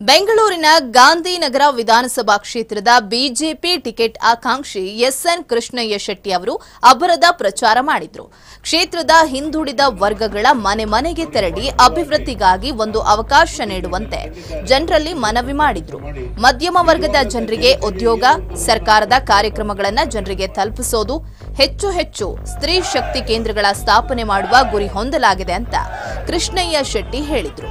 ಬೆಂಗಳೂರಿನ ಗಾಂಧಿನಗರ ವಿಧಾನಸಭಾ ಕ್ಷೇತ್ರದ ಬಿಜೆಪಿ ಟಿಕೆಟ್ ಆಕಾಂಕ್ಷಿ ಎಸ್ಎನ್ ಕೃಷ್ಣಯ್ಯ ಶೆಟ್ಟಿ ಅವರು ಅಬರದ ಪ್ರಚಾರ ಮಾಡಿದ್ರು. ಕ್ಷೇತ್ರದ ಹಿಂದುಳಿದ ವರ್ಗಗಳ ಮನೆ ಮನೆಗೆ ತೆರಳಿ ಅಭಿವೃದ್ಧಿಗಾಗಿ ಒಂದು ಅವಕಾಶ ನೀಡುವಂತೆ ಜನರಲ್ಲಿ ಮನವಿ ಮಾಡಿದ್ರು. ಮಧ್ಯಮ ವರ್ಗದ ಜನರಿಗೆ ಉದ್ಯೋಗ, ಸರ್ಕಾರದ ಕಾರ್ಯಕ್ರಮಗಳನ್ನು ಜನರಿಗೆ ತಲುಪಿಸೋದು, ಹೆಚ್ಚು ಹೆಚ್ಚು ಸ್ತ್ರೀ ಶಕ್ತಿ ಕೇಂದ್ರಗಳ ಸ್ಥಾಪನೆ ಮಾಡುವ ಗುರಿ ಹೊಂದಲಾಗಿದೆ ಅಂತ ಕೃಷ್ಣಯ್ಯ ಶೆಟ್ಟಿ ಹೇಳಿದ್ರು.